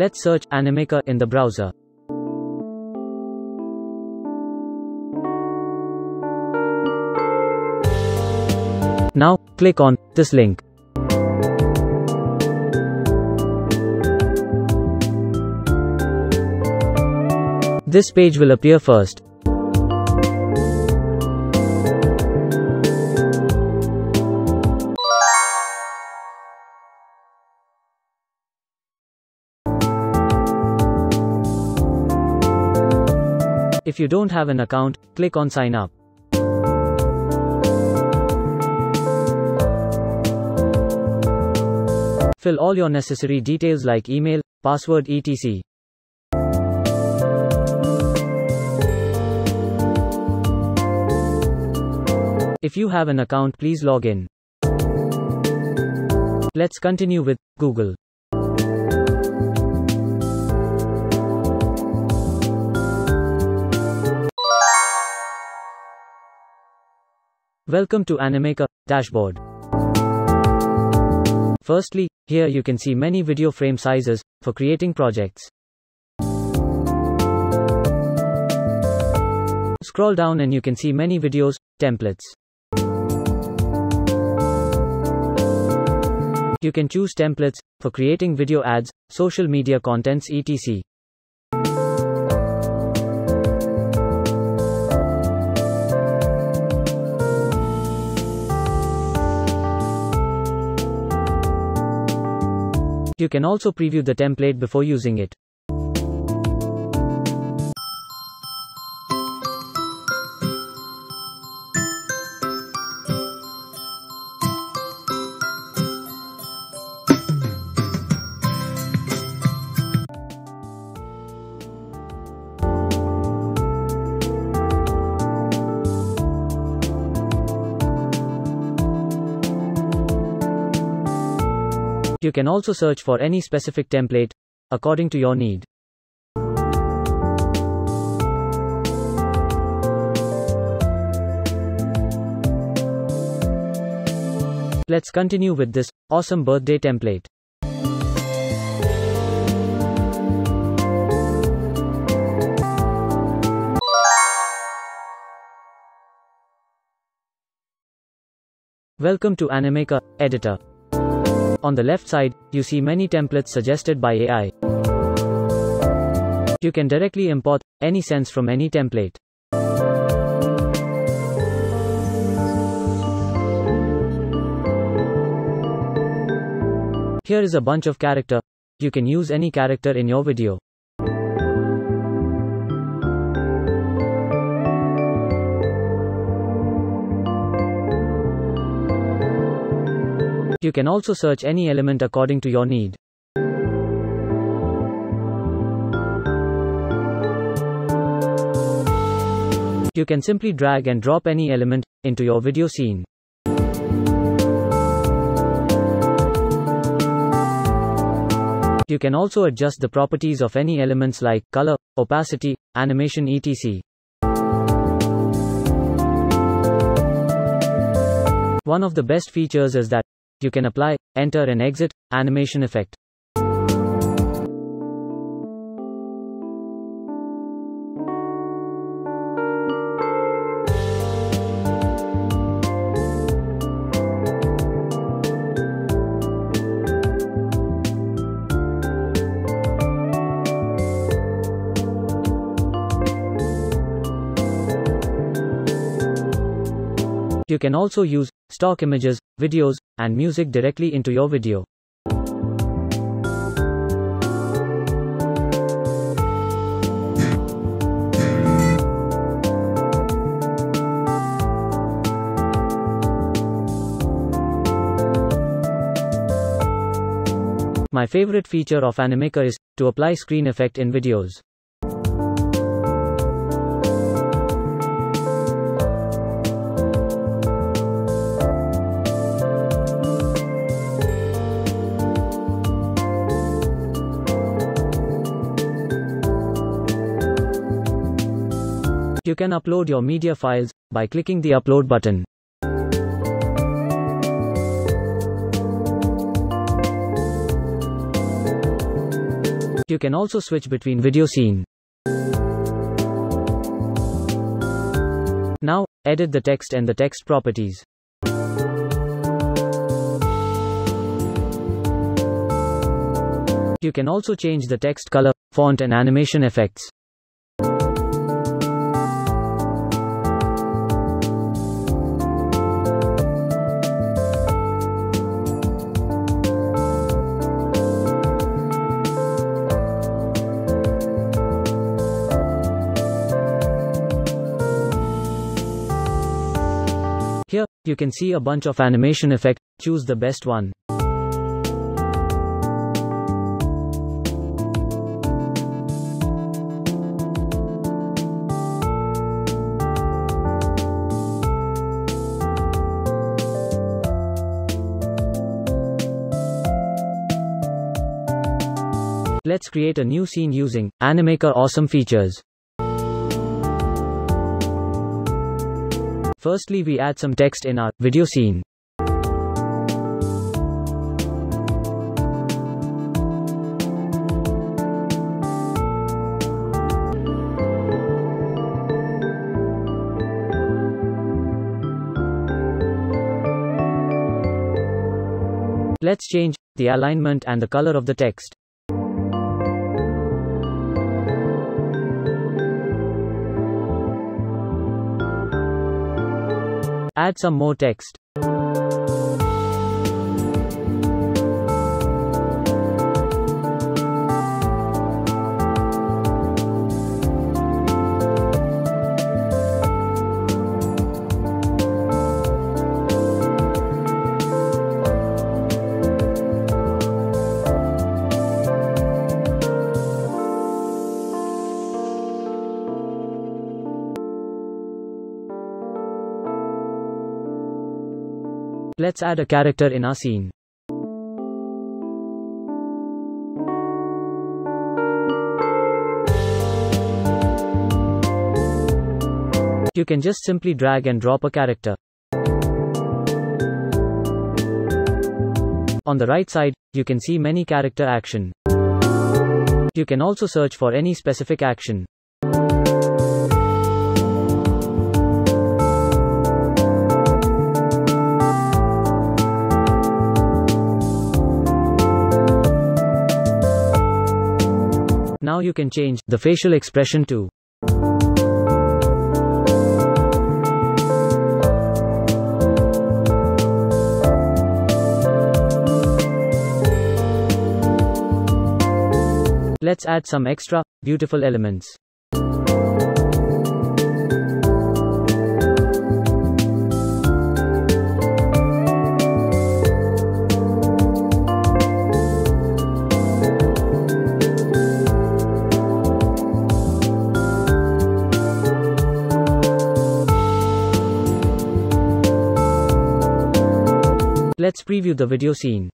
Let's search Animaker in the browser. Now, click on this link. This page will appear first. If you don't have an account, click on sign up. Fill all your necessary details like email, password etc. If you have an account please log in. Let's continue with Google. Welcome to Animaker dashboard. Firstly, here you can see many video frame sizes for creating projects. Scroll down and you can see many videos, templates. You can choose templates for creating video ads, social media contents etc. You can also preview the template before using it. You can also search for any specific template according to your need. Let's continue with this awesome birthday template. Welcome to Animaker Editor. On the left side, you see many templates suggested by AI. You can directly import any sense from any template. Here is a bunch of character. You can use any character in your video. You can also search any element according to your need. You can simply drag and drop any element into your video scene. You can also adjust the properties of any elements like color, opacity, animation etc. One of the best features is that you can apply, enter and exit animation effect. You can also use stock images, videos, and music directly into your video. My favorite feature of Animaker is to apply screen effect in videos. You can upload your media files by clicking the upload button. You can also switch between video scene. Now, edit the text and the text properties. You can also change the text color, font and animation effects. You can see a bunch of animation effect, choose the best one. Let's create a new scene using Animaker awesome features. Firstly we add some text in our video scene. Let's change the alignment and the color of the text. Add some more text. Let's add a character in our scene. You can just simply drag and drop a character. On the right side, you can see many character action. You can also search for any specific action. Now you can change the facial expression too. Let's add some extra, beautiful elements. Preview the video scene.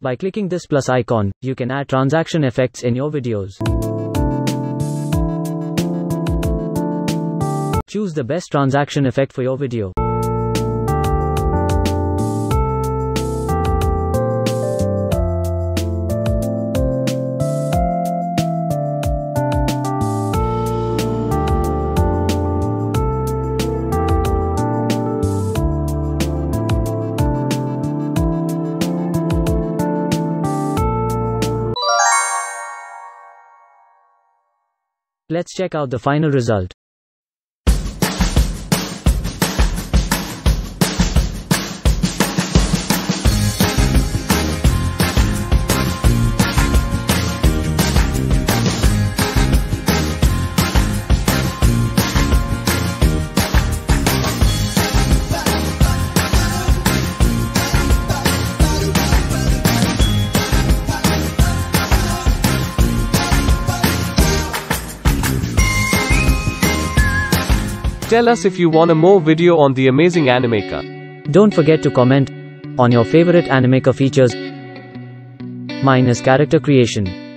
By clicking this plus icon, you can add transaction effects in your videos. Choose the best transaction effect for your video. Let's check out the final result. Tell us if you want a more video on the amazing Animaker. Don't forget to comment on your favorite Animaker features. Mine is character creation.